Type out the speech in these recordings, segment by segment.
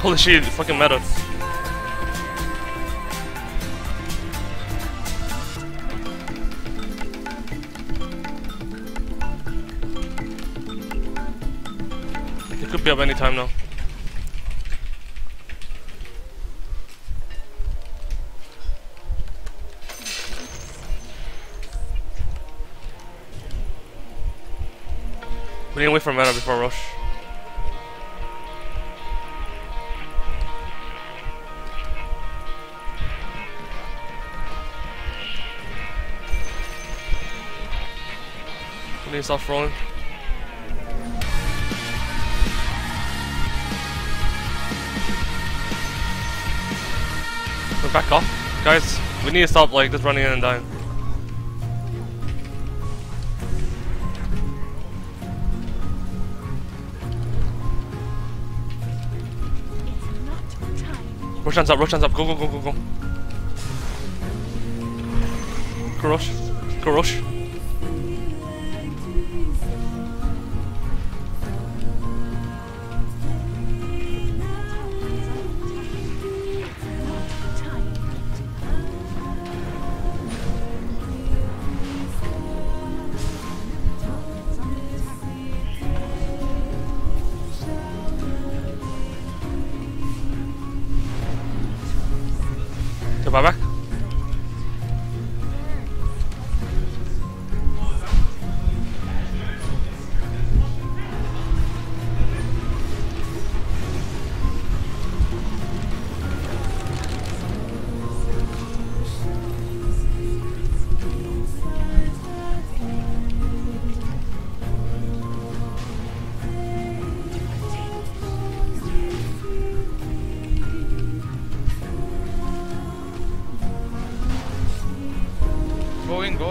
Holy shit, fucking meta. It could be up any time now. We need to wait for mana before rush. To stop rolling. We're back off. Guys, we need to stop like just running in and dying. Rush hands up, rush hands up, go, go, go, go, go. Go rush. Go rush.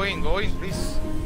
Going, going, please.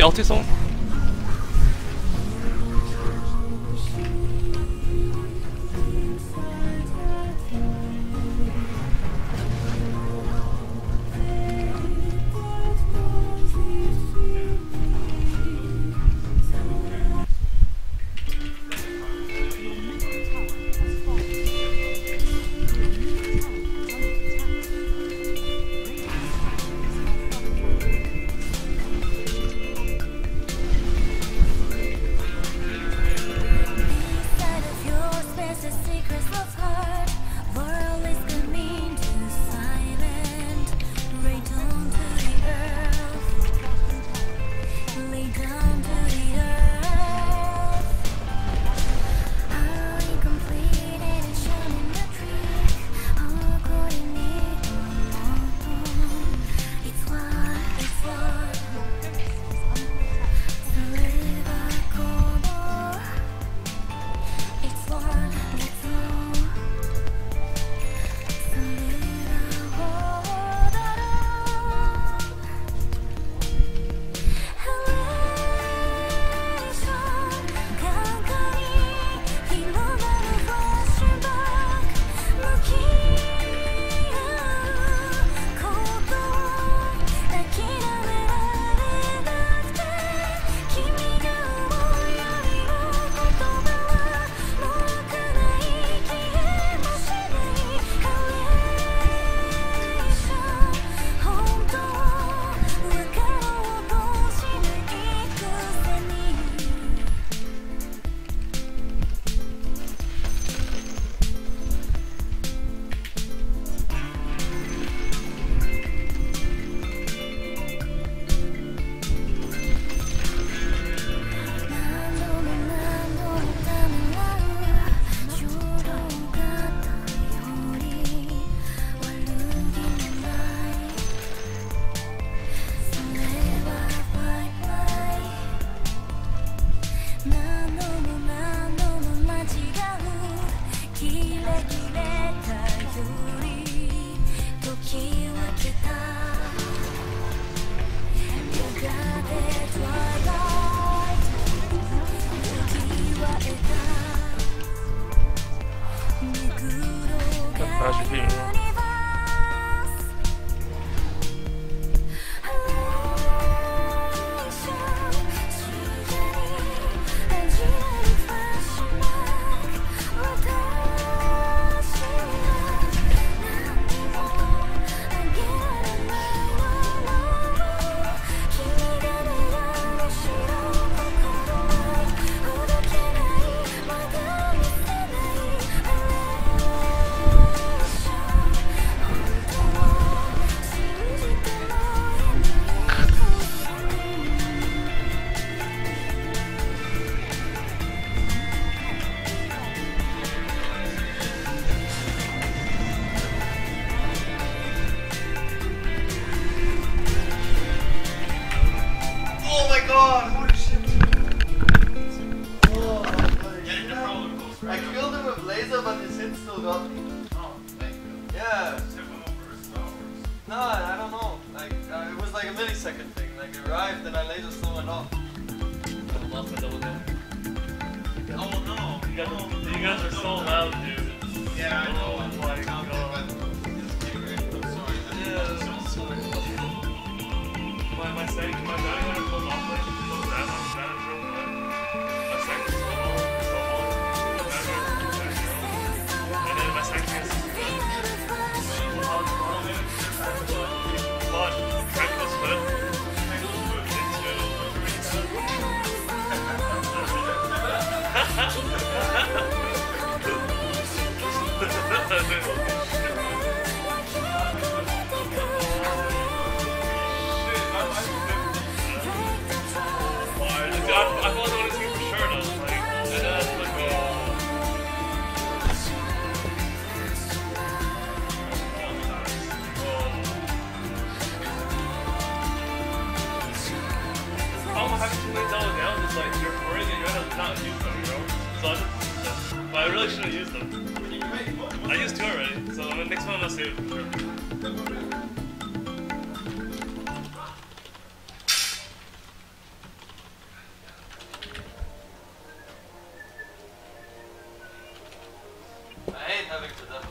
alltid, alltid sånn. His hit still got me. Yeah. No, I don't know. Like, uh, it was like a millisecond thing. Like, it arrived and I laser still went off. Oh no! You guys, you guys are so loud, dude. Yeah, I know. Oh my god. My, my sank, my bounty hunter pulled off like, pulled that on that real quick. Nein, habe ich gesagt.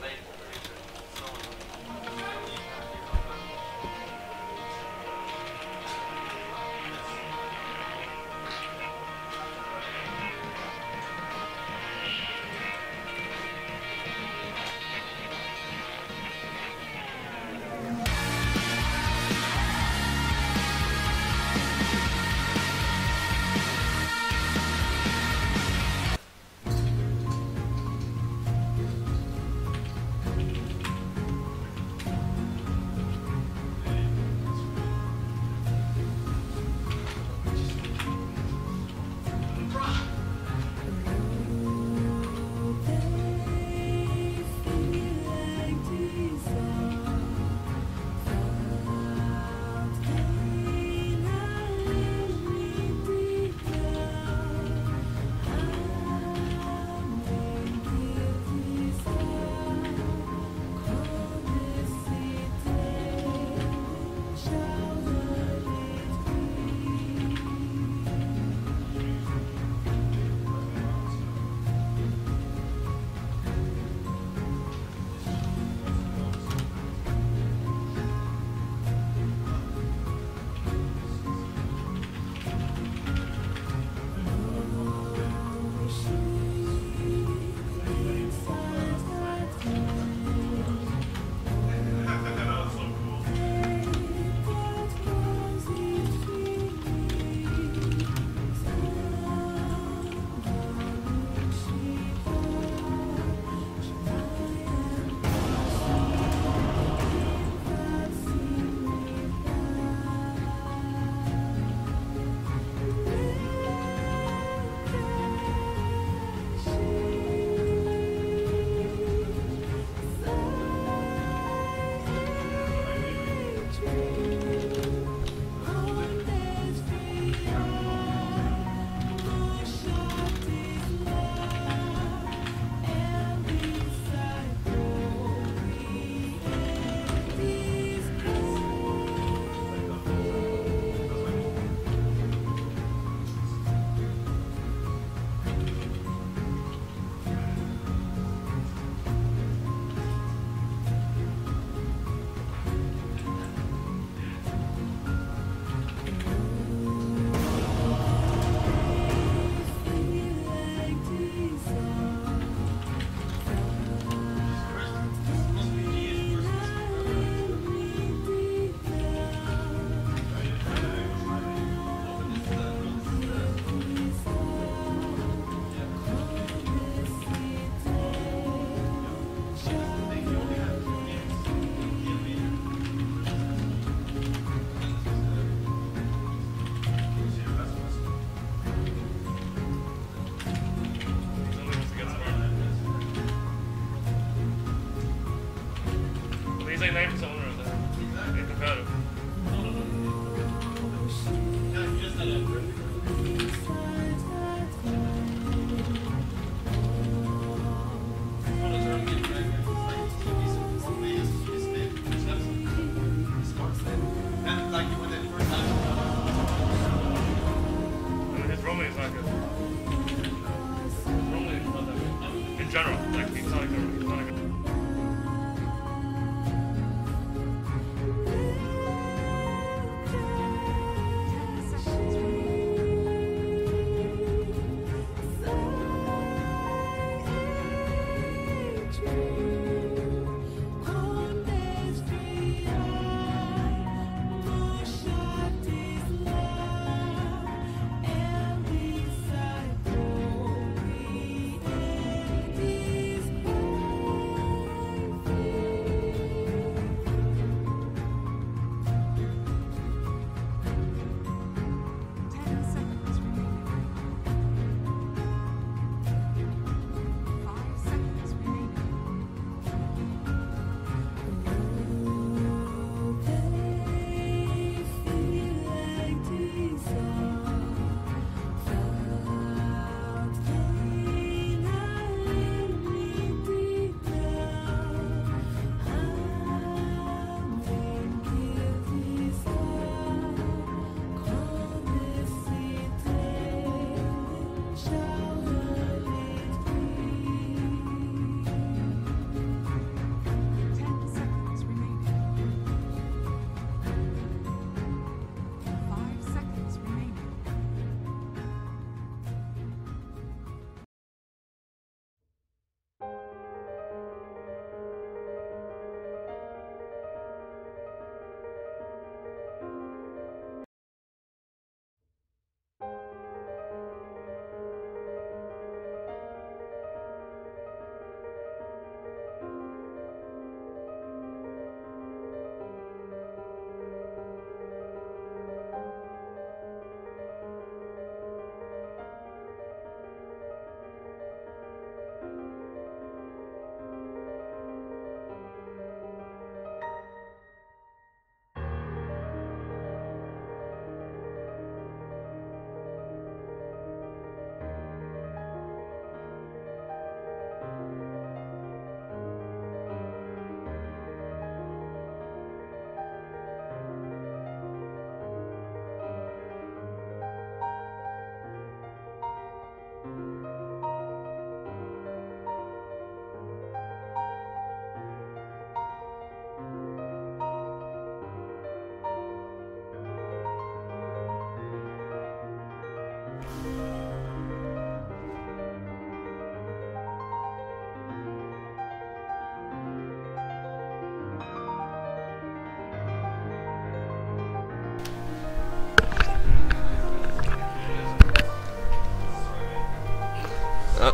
in general, like it's not a. It's not a.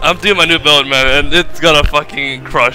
I'm doing my new build, man, and it's gonna fucking crush.